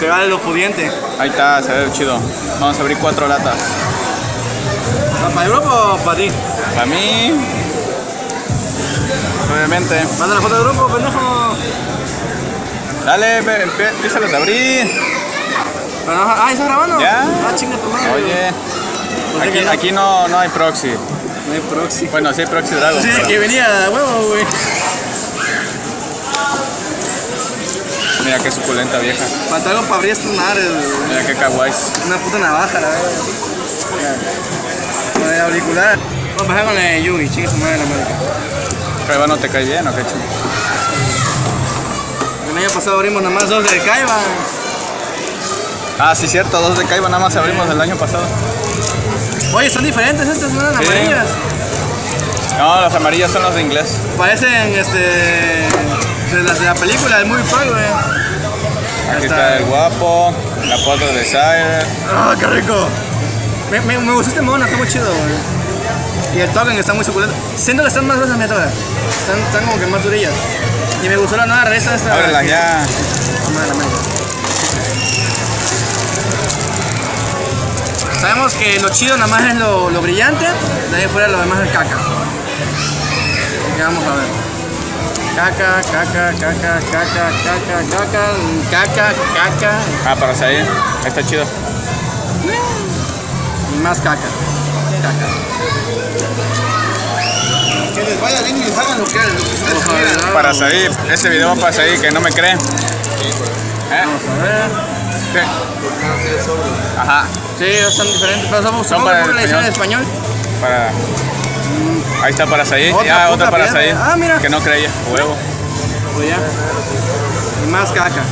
regale lo pudiente. Ahí está, se ve chido. Vamos a abrir cuatro latas. ¿Para el grupo o para ti? Para mí, obviamente. Manda la foto del grupo, pendejo. Dale, empiezalos a abrir. Pero no- ah, ¿estás grabando? Ya. Ah, chinga tu madre. Oye, Pensé aquí, que no. aquí no, no hay proxy. No hay proxy. Bueno, sí hay proxy Dragon. Sí, pero- que venía a huevo, güey. Mira qué suculenta vieja. Falta algo para abrir madres, güey. Mira qué kawaii. Una puta navaja, la verdad. Con el auricular. Vamos a empezar con el Yugi, chinga su madre la América. Kaiba no te cae bien o qué chingo. El año pasado abrimos nada más dos de Kaiba. Ah, sí, cierto, dos de Kaiba nada más abrimos el año pasado. Oye, son diferentes estas, ¿no? Las Sí. amarillas. No, las amarillas son las de inglés. Parecen, este... De las de la película, el Movie Park, güey. Aquí está. está el guapo, la foto de Sire. ¡Ah, qué rico! Me, me, me gustó este mono, está muy chido, güey. Y el token está muy suculento. Siento que están más gruesas, mira, todas. Están, están como que más durillas. Y me gustó la nueva reza esta. Ábrelas que- ya. La. Sabemos que lo chido nada más es lo, lo brillante, de ahí fuera lo demás es caca. Así que vamos a ver. Caca, caca, caca, caca, caca, caca, caca, caca Ah, para salir. Está chido. y más caca. Caca. Que les vaya bien y les hagan lo que, lo. Para salir. Ese video va para salir, que no me creen. ¿Eh? Vamos a ver. ¿Qué? Ajá. Sí, son diferentes, pero somos, Son somos para la edición en español. Para. Ahí está para salir. Otra ya, puta otra para salir. Ah, mira. Que no creía. Huevo. Pues ya. Y más caca.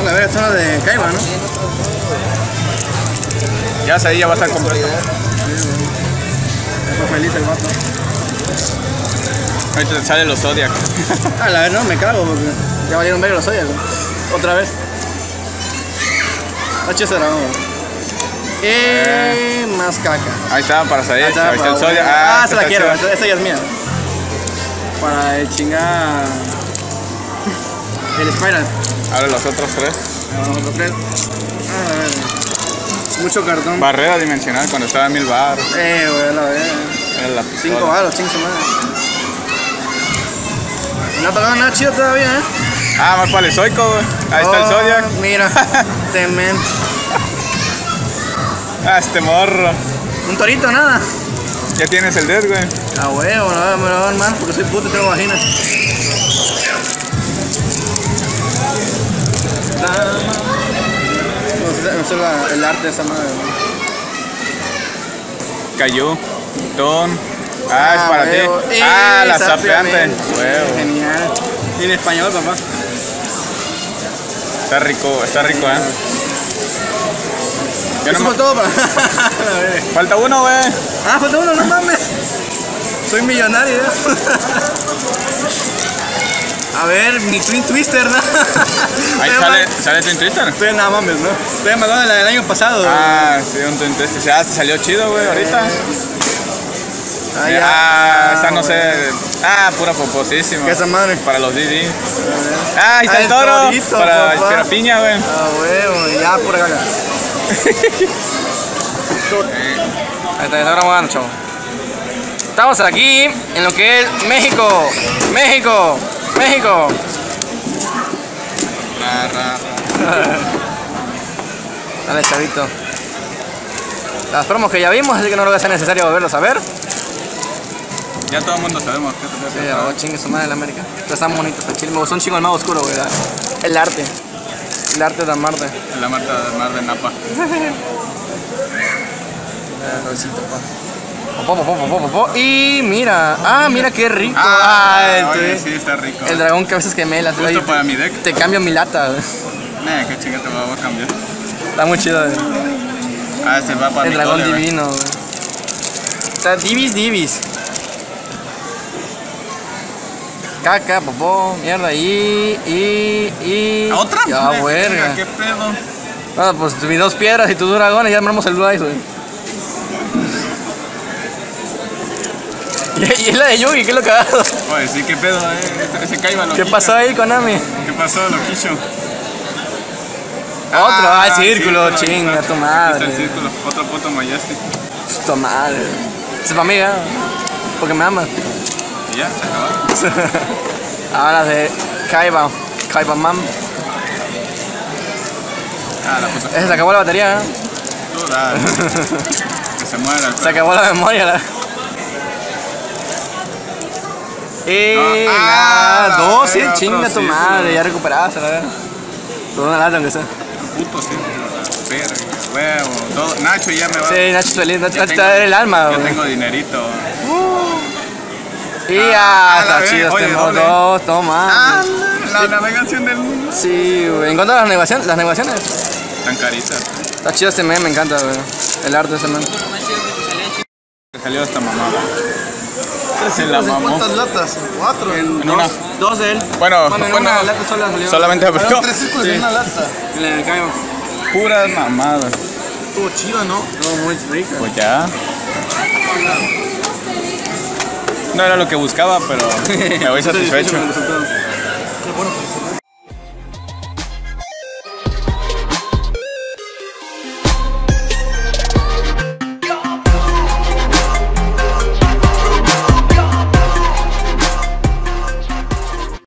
A la verga, son de Kaiba, ¿no? Ya salir, ya va a estar completo. Está feliz el vato. Ahorita sale los Zodiac. A la verga, no, me cago porque ya valieron ver los Zodiac. Otra vez. H será, güey. Y más caca. Ahí está, para salir. Ahí está, el Zodiac. Ah, este se la quiero, esta, ya es mía. Para el chingar. El Spiral. Ahora los otros tres. Vamos a ver. Ah, la verga. Mucho cartón. Barrera dimensional cuando estaba en mil bar. Eh, güey, la 5 pistola. baros, su madre. No ha tocado nada chido todavía, ¿eh? Ah, más palezoico, güey. Ahí está el Oh, Zodiac. Mira, temen. Ah, este morro. Un torito, nada. Ya tienes el dead, güey. A huevo, no, me lo van mal porque soy puto y tengo vagina. No sé, no sé la- el arte de esa madre. ¿no? Cayó. Don. Ah, es para huevo. ti. Eh, Ah, la sapeante. Huevo. Genial. Y en español, papá. Está rico, está rico, eh. Eso no todo para. Falta uno, güey. ah, falta uno, no mames. Soy millonario. A ver, mi Twin Twister, ¿no? Ahí sale, sale Twin Twister. Estoy nada mames, ¿no? Estoy mandando la del año pasado. Ah, sí, un Twin Twister. Ya te salió chido, güey, ahorita. Ah, ya. Ah, esa no sé. Ah, pura poposísima. ¿Qué es esa madre? Para los DD. Ah, ahí está Ah, el toro. torito, para papá. para piña, güey. Ah, huevo, ya pura caca. Ahí está, está grabando, chavo. Estamos aquí en lo que es México. México. México. Dale, chavito. Las promos que ya vimos, así que no lo va a ser necesario volverlos a ver. Ya todo el mundo sabemos qué te Sí, oh, chingue su madre la América. Están bonitos, chido. Me gustó un chingo el mago oscuro, güey. El arte. El arte de Marte. La Marta del Mar de Napa. Popó, popó, popó. Y mira, ah, mira qué rico. Ah, Ah, el, oye, sí, está rico. el dragón cabezas gemelas. Justo para mi deck. Te cambio mi lata. Nah, qué chinga te voy a cambiar. Está muy chido. güey. Ah, este va para El mi dragón divino. Está divis, divis. Caca, popó, mierda, y, y, y... ¿A ¿Otra? Ya, Verga. ¿Qué pedo? Ah, pues mis dos piedras y tus dragones, ya armamos el Eyes, güey. Y, es la de Yugi, ¿qué es lo cagado? Oye, sí, qué pedo, eh. Ese, lo ¿Qué pasó ahí, Konami? ¿Qué pasó, loquillo? Otro, ah, el sí, círculo, chinga tu madre. Está el círculo, otro puto Majestic. Tu madre. Es para mí, ¿eh? Porque me amas. Ya, se acabó. Ahora de Kaiba. Kaiba Man. Ah, la puta. Ese se acabó la batería, ¿eh? Que se muera Se acabó la memoria. La... Y No. nada, Ah, dos, sí, chinga tu madre, ya recuperaste, la verdad. Todo una lata aunque sea. Puto la verga, huevo. Todo. Nacho ya me va. Sí, Nacho feliz, Nacho te va a dar el alma, Ya güey. tengo dinerito. Y Ah, la está chido oye, este modo, toma. Ah, la navegación del mundo. Sí, güey. ¿En cuanto a las negociaciones? Las negociaciones? Tan caritas. Está chido este meme, me encanta, güey. El arte de este meme. Que salió esta mamada. Se la mamó. latas? Cuatro. En una- Dos de él. Bueno, Bueno, en bueno, una lata sola salió. solamente abrió Fueron tres círculos en una lata. En la Kaiba. puras mamadas. Estuvo chido, ¿no? No, muy rica. Pues ya. No era lo que buscaba, pero me voy satisfecho.